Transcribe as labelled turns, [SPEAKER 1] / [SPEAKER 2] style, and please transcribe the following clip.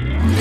[SPEAKER 1] Yeah.